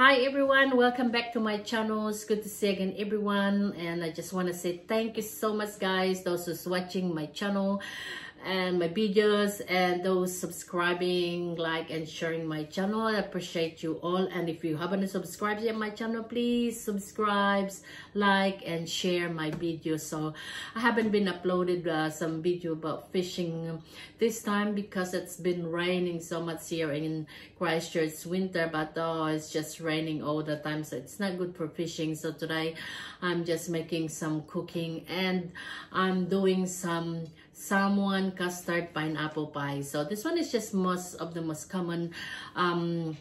Hi everyone, welcome back to my channel. It's good to see again everyone. And I just want to say thank you so much guys those who's watching my channel and my videos and those subscribing like and sharing my channel. I appreciate you all. And if you haven't subscribed yet my channel please subscribe like and share my videos so i haven't been uploaded uh, some video about fishing this time because it's been raining so much here in christchurch winter but oh it's just raining all the time so it's not good for fishing. So today i'm just making some cooking and i'm doing some Samoan custard pineapple pie so this one is just most of the most common um,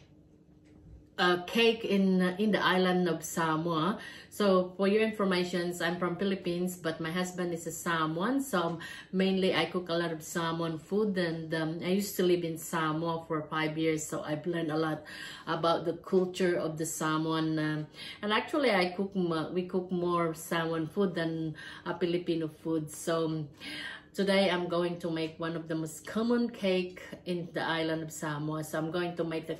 uh, cake in in the island of Samoa. So for your information, I'm from Philippines, but my husband is a Samoan. So mainly I cook a lot of Samoan food and um, I used to live in Samoa for five years. So I've learned a lot about the culture of the Samoan. Um, and actually I cook, we cook more Samoan food than uh, Filipino food. So Today I'm going to make one of the most common cake in the island of Samoa. So I'm going to make the,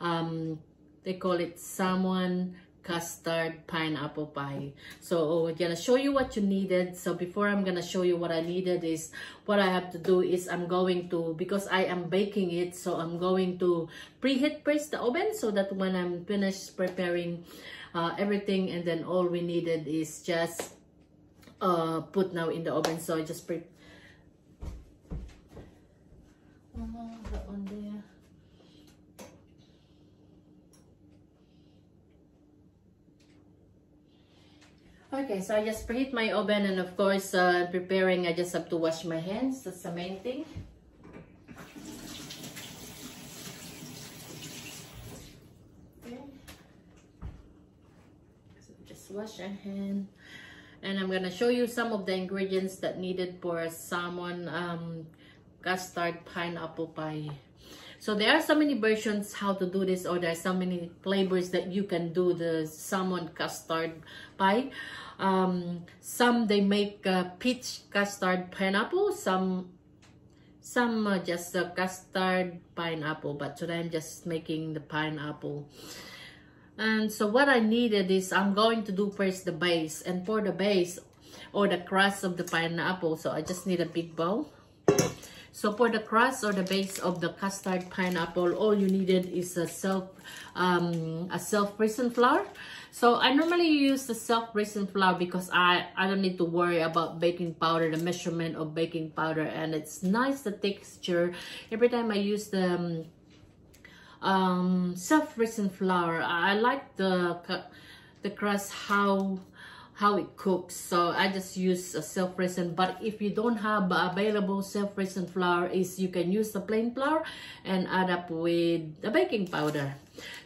um, they call it Samoan custard pineapple pie. So I'm gonna show you what you needed. So before I'm gonna show you what I needed is what I have to do is I'm going to, because I am baking it, so I'm going to preheat first the oven so that when I'm finished preparing uh, everything and then all we needed is just uh, put now in the oven. So I just pre on there. Okay, so I just preheat my oven and of course uh, preparing, I just have to wash my hands. That's the main thing. Okay. So just wash your hand. And I'm gonna show you some of the ingredients that needed for Samoan um, custard pineapple pie. So there are so many versions how to do this or there are so many flavors that you can do the Samoan custard pie. Um, some they make uh, peach custard pineapple, some some uh, just uh, custard pineapple, but today I'm just making the pineapple. And so what I needed is I'm going to do first the base and for the base or the crust of the pineapple, so I just need a big bowl so for the crust or the base of the custard pineapple, all you needed is a self um, a self-risen flour. So I normally use the self-risen flour because I, I don't need to worry about baking powder, the measurement of baking powder, and it's nice the texture. Every time I use the um, um, self-risen flour, I like the the crust how how it cooks. So i just use a self-risen but if you don't have available self-risen flour is you can use the plain flour and add up with the baking powder.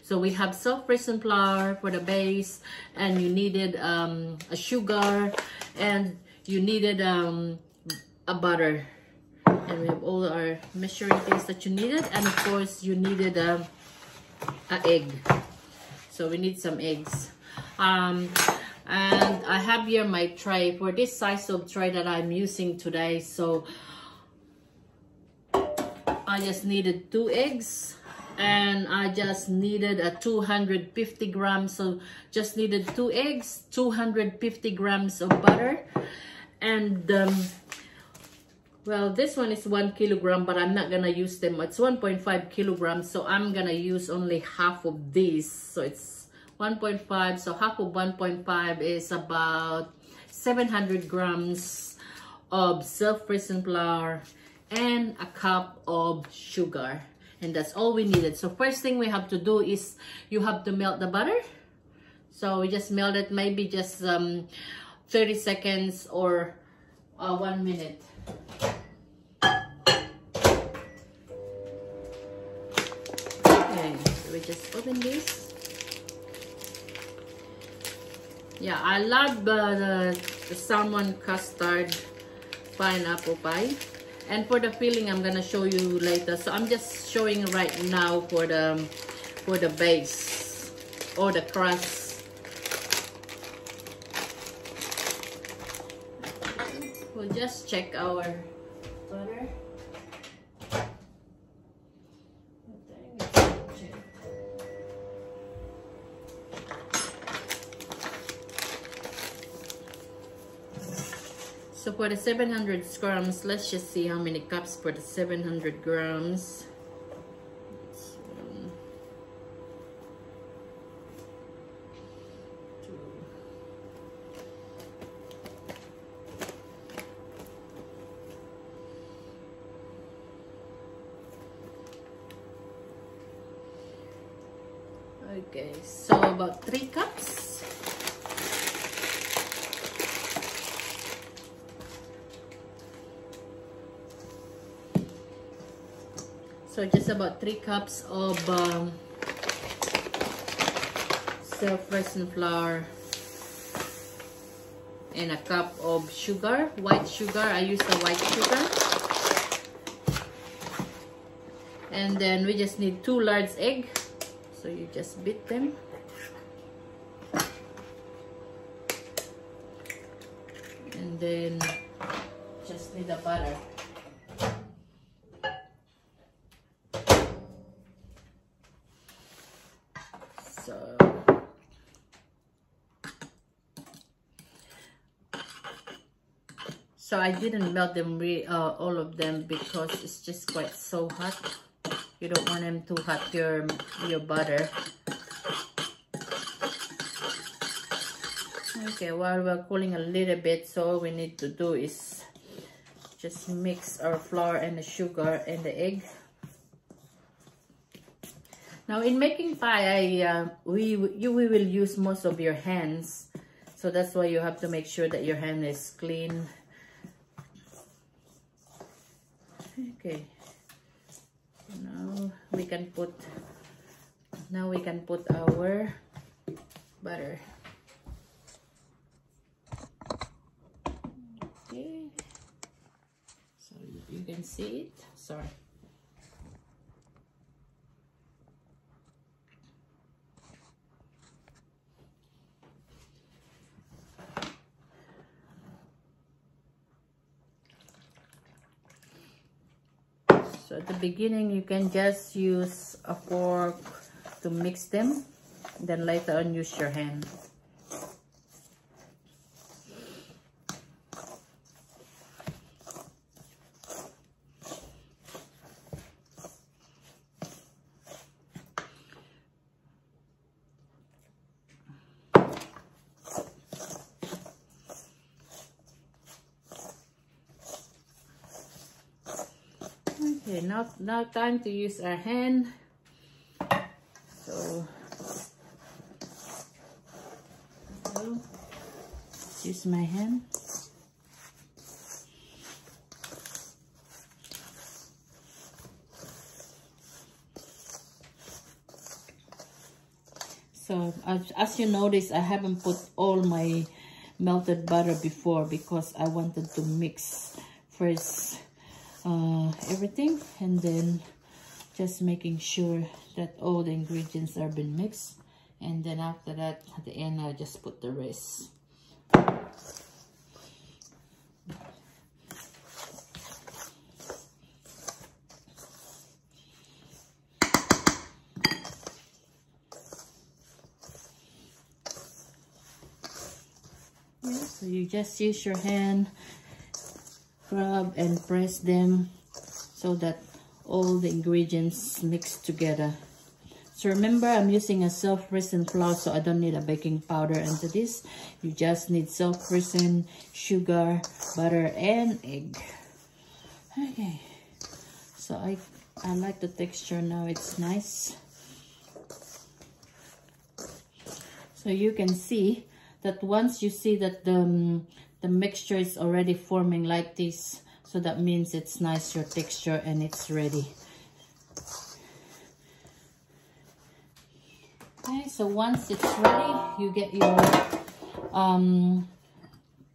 So we have self-risen flour for the base and you needed um, a sugar and you needed um, a butter. And we have all our measuring things that you needed and of course you needed um, a egg. So we need some eggs. Um, and I have here my tray for this size of tray that I'm using today. So I just needed two eggs and I just needed a 250 grams so just needed two eggs 250 grams of butter. And um, well this one is one kilogram but I'm not gonna use them. It's 1.5 kilograms so I'm gonna use only half of this. So it's 1.5 so half of 1.5 is about 700 grams of self-risen flour and a cup of sugar. And that's all we needed. So first thing we have to do is you have to melt the butter. So we just melt it maybe just um, 30 seconds or uh, one minute. Okay so we just open this yeah i love uh, the, the Samoan custard pineapple pie. And for the filling i'm gonna show you later. So i'm just showing right now for the for the base or the crust. We'll just check our butter the 700 grams, let's just see how many cups for the 700 grams. Okay, so about three cups. So just about three cups of um, self-raising flour and a cup of sugar, white sugar. I use the white sugar. And then we just need two large egg. So you just beat them. And then just need the butter. So I didn't melt them uh, all of them because it's just quite so hot. You don't want them too hot your your butter. Okay while we're cooling a little bit so all we need to do is just mix our flour and the sugar and the egg. Now in making pie I uh, we you we will use most of your hands. So that's why you have to make sure that your hand is clean okay. Now we can put now we can put our butter. Okay. So you can see it. Sorry So at the beginning, you can just use a fork to mix them. Then later on, use your hand. Okay, now, now time to use our hand. So, use my hand. So as, as you notice, I haven't put all my melted butter before because I wanted to mix first uh, everything and then just making sure that all the ingredients are been mixed. And then after that at the end I just put the rest yeah, so you just use your hand scrub and press them so that all the ingredients mix together. So remember, I'm using a self-risen flour, so I don't need a baking powder into this. You just need self-risen, sugar, butter, and egg. Okay, so I, I like the texture now, it's nice. So you can see that once you see that the, um, the mixture is already forming like this so that means it's nice your texture and it's ready. Okay so once it's ready you get your um,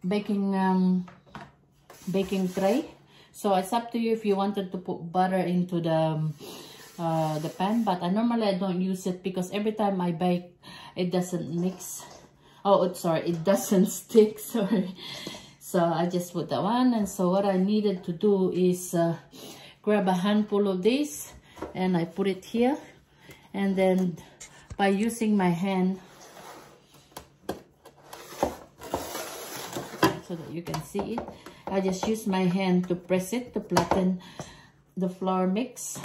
baking um, baking tray. So it's up to you if you wanted to put butter into the um, uh, the pan but I normally I don't use it because every time I bake it doesn't mix oh sorry it doesn't stick sorry. So I just put that one and so what I needed to do is uh, grab a handful of this and I put it here and then by using my hand so that you can see it I just use my hand to press it to flatten the flour mix.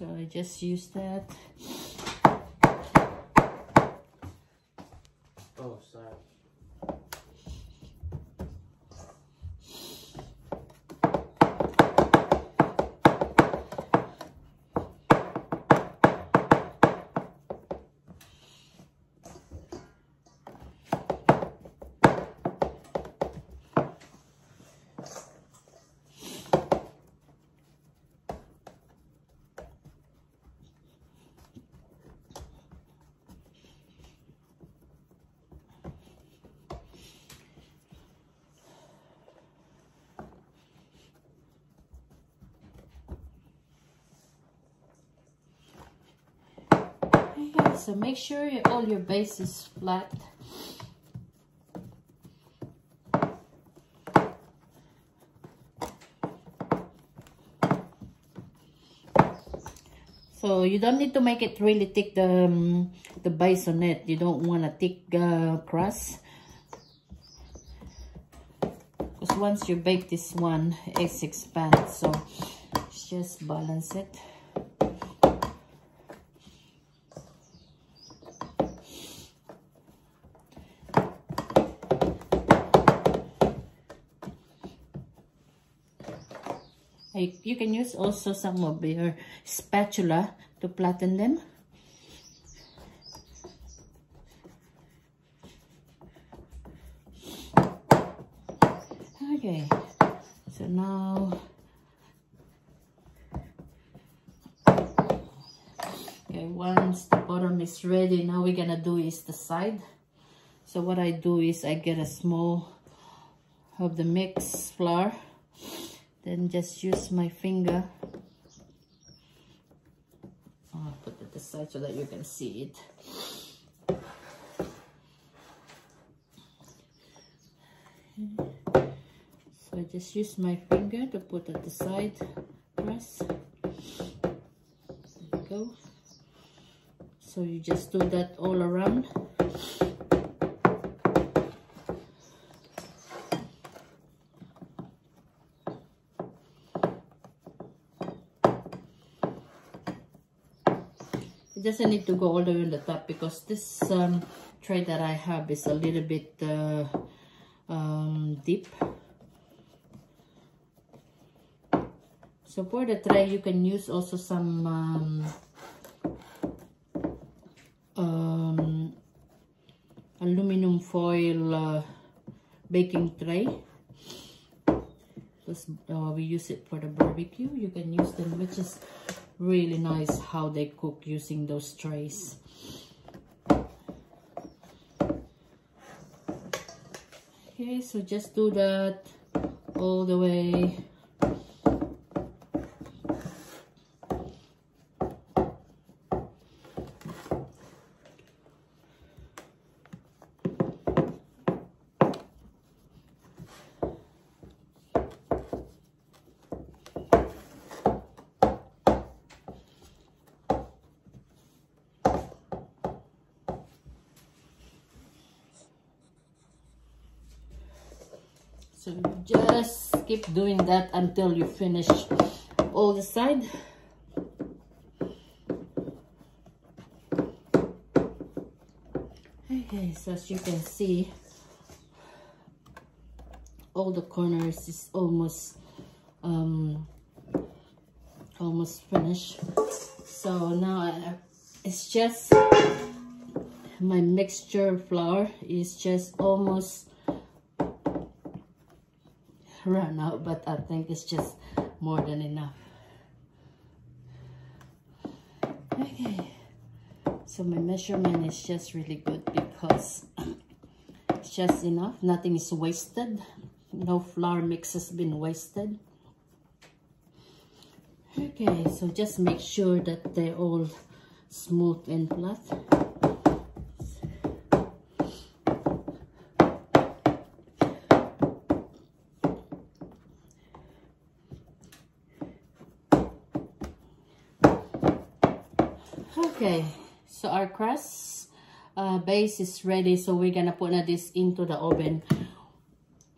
So I just use that. Oh, sorry. Okay, so make sure you, all your base is flat. So you don't need to make it really thick the um, the base on it. You don't want a thick uh, crust. Because once you bake this one, it expands. So just balance it. You can use also some of your spatula to flatten them. Okay, so now okay once the bottom is ready now we're gonna do is the side so what I do is I get a small of the mix flour then just use my finger. Oh, I'll put it aside so that you can see it. So I just use my finger to put at the side press. There you go. So you just do that all around it doesn't need to go all the way on the top because this um, tray that I have is a little bit uh, um, deep. So for the tray you can use also some um, um, aluminum foil uh, baking tray. Uh, we use it for the barbecue. You can use them which is really nice how they cook using those trays. Okay so just do that all the way So just keep doing that until you finish all the side. Okay, so as you can see, all the corners is almost um, almost finished. So now I, it's just my mixture flour is just almost run out but I think it's just more than enough. Okay. So my measurement is just really good because it's just enough. Nothing is wasted. No flour mix has been wasted. Okay so just make sure that they're all smooth and flat Okay, so our crust uh, base is ready. So we're gonna put this into the oven.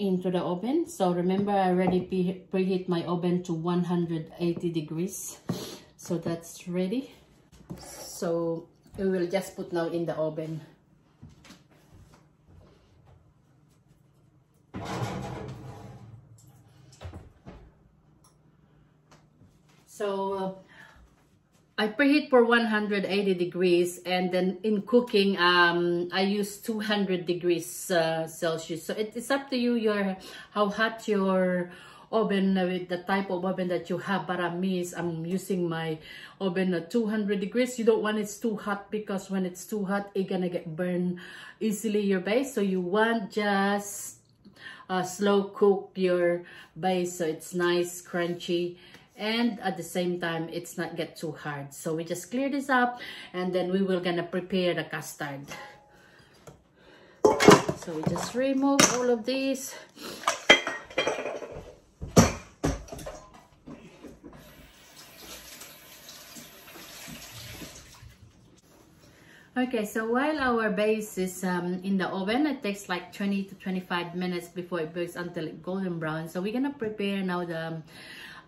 Into the oven. So remember, I already preheat my oven to 180 degrees. So that's ready. So we will just put now in the oven. So uh, I preheat for 180 degrees and then in cooking um, I use 200 degrees uh, Celsius. So it, it's up to you your how hot your oven uh, with the type of oven that you have. But I'm, I'm using my oven at 200 degrees. You don't want it's too hot because when it's too hot, it's gonna get burned easily your base. So you want just uh, slow cook your base so it's nice, crunchy and at the same time it's not get too hard. So we just clear this up and then we will gonna prepare the custard. So we just remove all of these. Okay, so while our base is um, in the oven, it takes like 20 to 25 minutes before it burns until it golden brown. So we're gonna prepare now the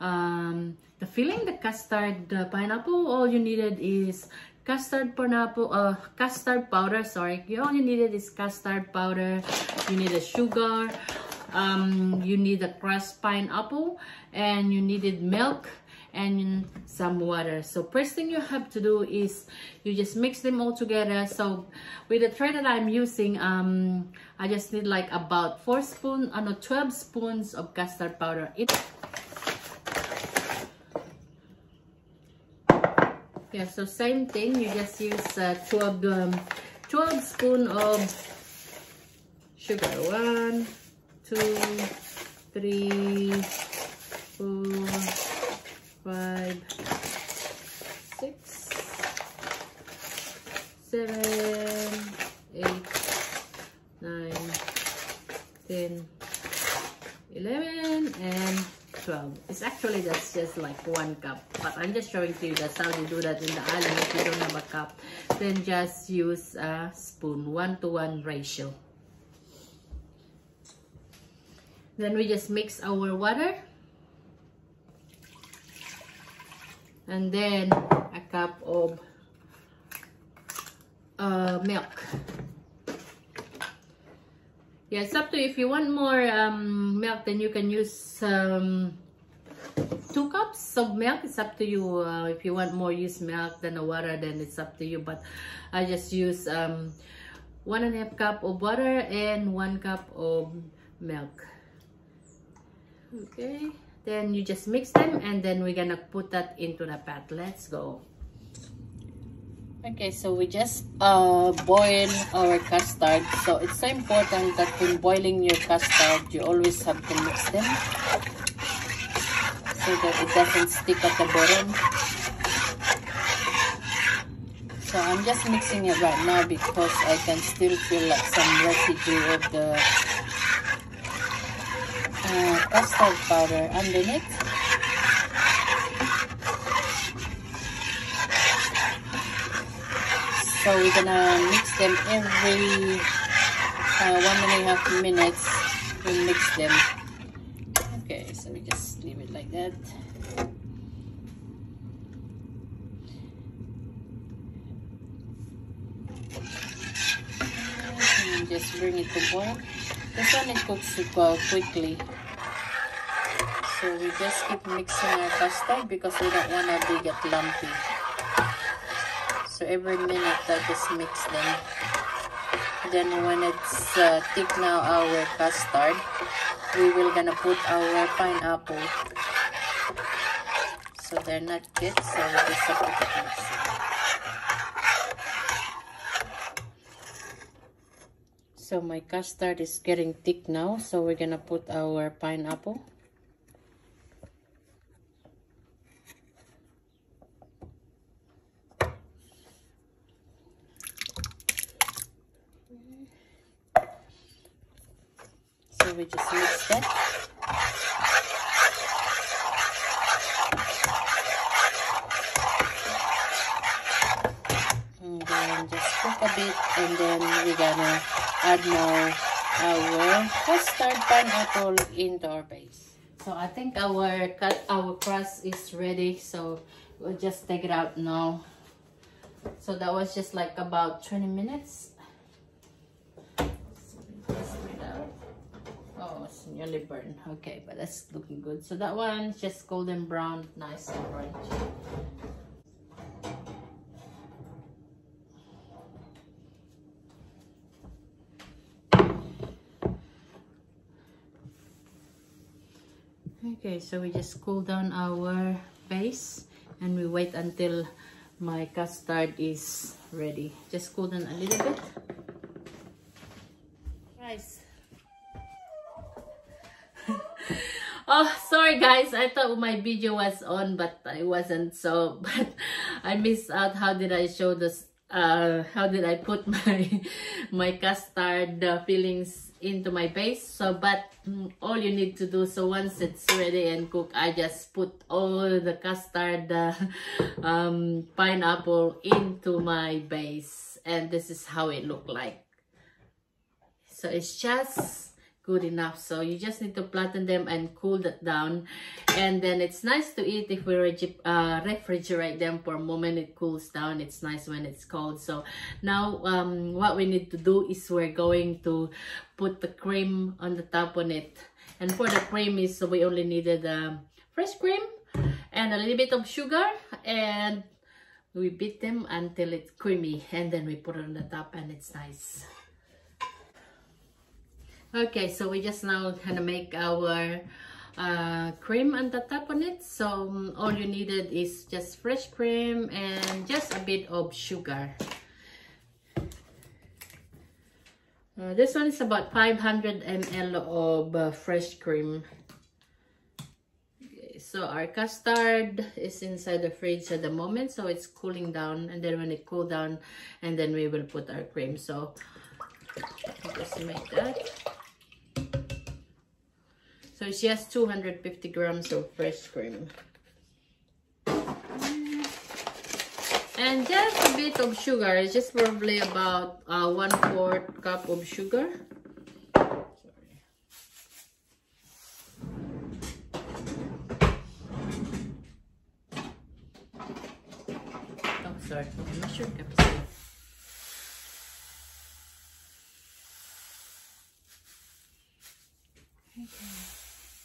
um, the filling, the custard the pineapple, all you needed is custard pineapple, uh, custard powder, sorry. You all you needed is custard powder, you need a sugar, um, you need a crushed pineapple, and you needed milk, and some water. So first thing you have to do is you just mix them all together. So with the tray that i'm using um i just need like about four spoons uh, no 12 spoons of custard powder. It yeah so same thing you just use uh, 12 um, 12 spoon of sugar. One two three four five six seven eight nine ten eleven and 12 it's actually that's just like one cup but i'm just showing to you that's how you do that in the island if you don't have a cup. Then just use a spoon one to one ratio. Then we just mix our water. And then a cup of uh, milk yeah it's up to you. If you want more um, milk then you can use um, two cups of milk. It's up to you uh, if you want more use milk than the water then it's up to you. But I just use um, one and a half cup of water and one cup of milk. Okay. Then you just mix them and then we're gonna put that into the pot. Let's go Okay, so we just uh, boil our custard. So it's so important that when boiling your custard, you always have to mix them so that it doesn't stick at the bottom. So I'm just mixing it right now because I can still feel like some residue of the uh, custard powder underneath. So we're gonna mix them every uh, one and a half minutes. We mix them. Okay, so we just leave it like that. And just bring it to boil. This one it cooks super quickly. So we just keep mixing our custard because we don't want it to get lumpy. So every minute I just mix them. Then when it's uh, thick now our custard, we will gonna put our pineapple. So they're not good, so we just have to mix So my custard is getting thick now, so we're gonna put our pineapple. We just mix it. and then just cook a bit and then we're gonna add more our custard pineapple into our base. So I think our cut our crust is ready. So we'll just take it out now. So that was just like about 20 minutes. Oh, it's nearly burned. Okay, but that's looking good. So that one just golden brown, nice and orange. Okay, so we just cool down our base and we wait until my custard is ready. Just cool down a little bit. Guys. I thought my video was on, but I wasn't. So, but I missed out. How did I show this? Uh, how did I put my my custard uh, fillings into my base so but mm, all you need to do so once it's ready and cook i just put all the custard uh, um, pineapple into my base and this is how it looked like so it's just good enough. So you just need to flatten them and cool that down. And then it's nice to eat if we uh, refrigerate them for a moment. It cools down. It's nice when it's cold. So now um, what we need to do is we're going to put the cream on the top on it. And for the cream is so we only needed um, fresh cream and a little bit of sugar. And we beat them until it's creamy. And then we put it on the top and it's nice okay so we just now gonna make our uh, cream on the top on it. So um, all you needed is just fresh cream and just a bit of sugar. Uh, this one is about 500 ml of uh, fresh cream. Okay, so our custard is inside the fridge at the moment so it's cooling down and then when it cool down and then we will put our cream. So just make that so it's just 250 grams of fresh cream. And just a bit of sugar. It's just probably about uh, one fourth cup of sugar.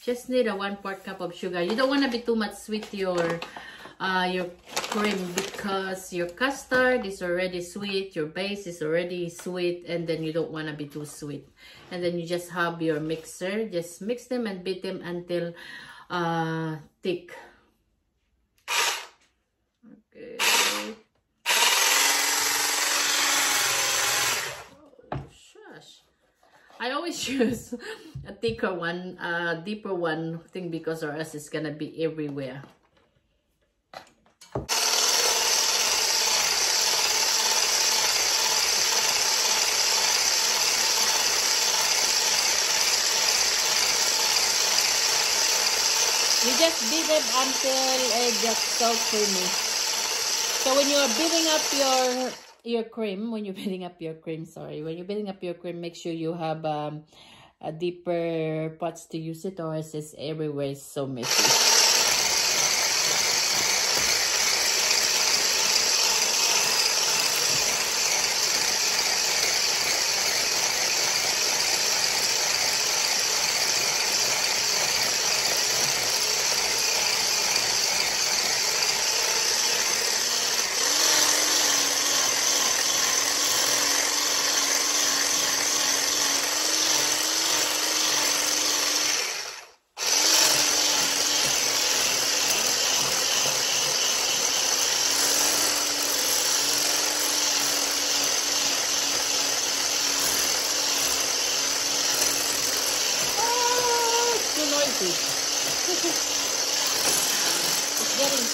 Just need a one fourth cup of sugar. You don't want to be too much sweet your uh, your cream because your custard is already sweet your base is already sweet and then you don't want to be too sweet. And then you just have your mixer. Just mix them and beat them until uh, thick I always use a thicker one, a deeper one thing because or else it's gonna be everywhere. You just beat it until it just so creamy. So when you're beating up your your cream, when you're beating up your cream, sorry, when you're beating up your cream, make sure you have um, a deeper pots to use it or else it's everywhere so messy.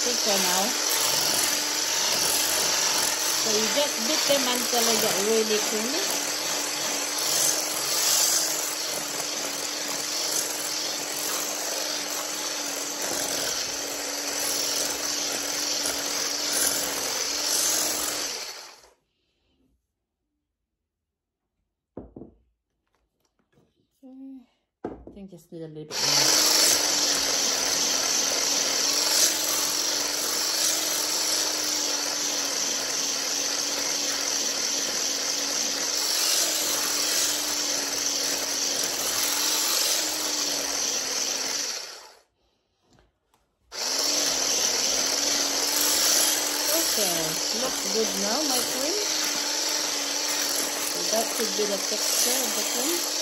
thicker now. So you just beat them until they get really creamy. I think just need a little bit more. Okay, looks good now, my cream. So that should be the texture of the cream.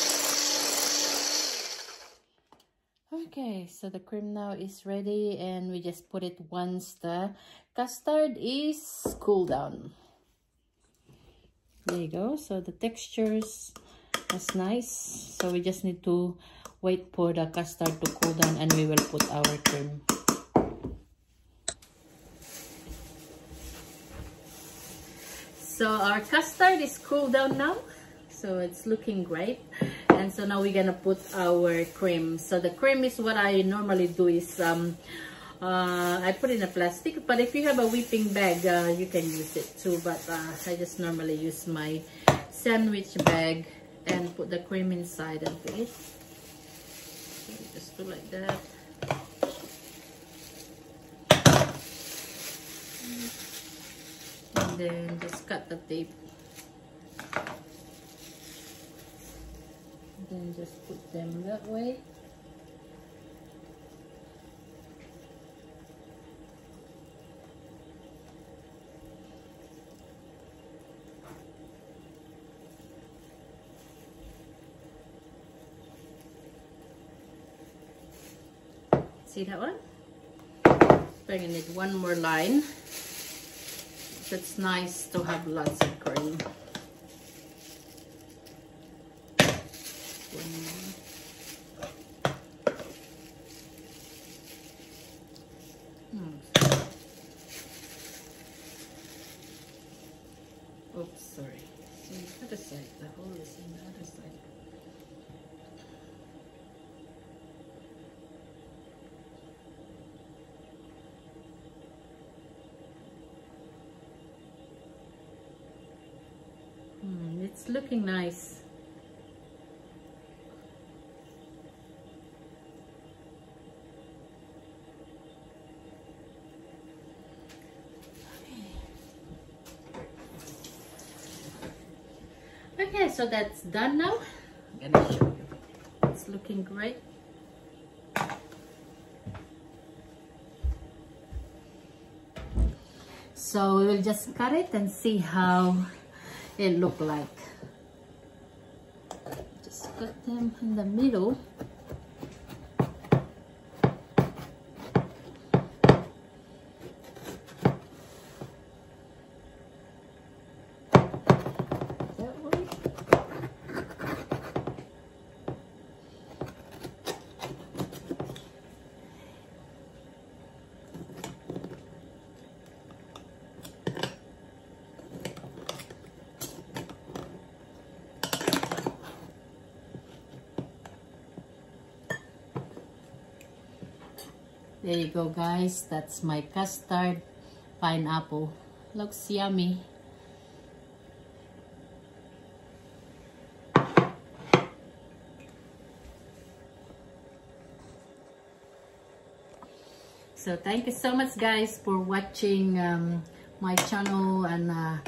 Okay, so the cream now is ready and we just put it once the custard is cooled down. There you go. So the textures is nice. So we just need to wait for the custard to cool down and we will put our cream. So our custard is cooled down now. So it's looking great. And so now we're gonna put our cream. So the cream is what I normally do is um, uh, I put in a plastic. But if you have a whipping bag, uh, you can use it too. But uh, I just normally use my sandwich bag and put the cream inside of it. So just do like that. And then just cut the tape. Then just put them that way. See that one? Gonna need one more line it's nice to have lots of cream. Hmm. Oops, sorry. See, the other side, the hole is in the other side. It's looking nice. Okay, so that's done now. I'm gonna show you. It's looking great. So we will just cut it and see how it look like. Them in the middle. That way. There you go guys, that's my custard pineapple. Looks yummy. So thank you so much guys for watching um, my channel and uh,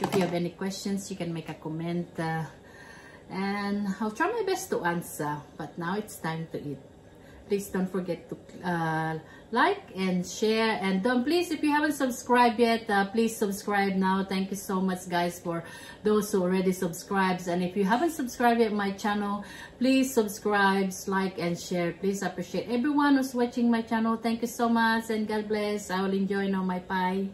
if you have any questions you can make a comment uh, and I'll try my best to answer but now it's time to eat please don't forget to uh, like and share. And don't please if you haven't subscribed yet uh, please subscribe now. Thank you so much guys for those who already subscribed and if you haven't subscribed yet my channel please subscribe like and share. Please appreciate everyone who's watching my channel. Thank you so much and god bless. I will enjoy now my pie.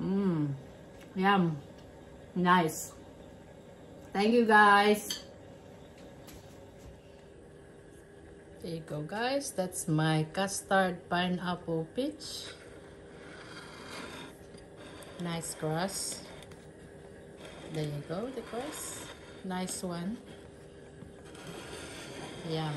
Mmm, yum, nice. Thank you guys. There you go guys. That's my custard pineapple peach. Nice crust. There you go, the crust. Nice one. Yum.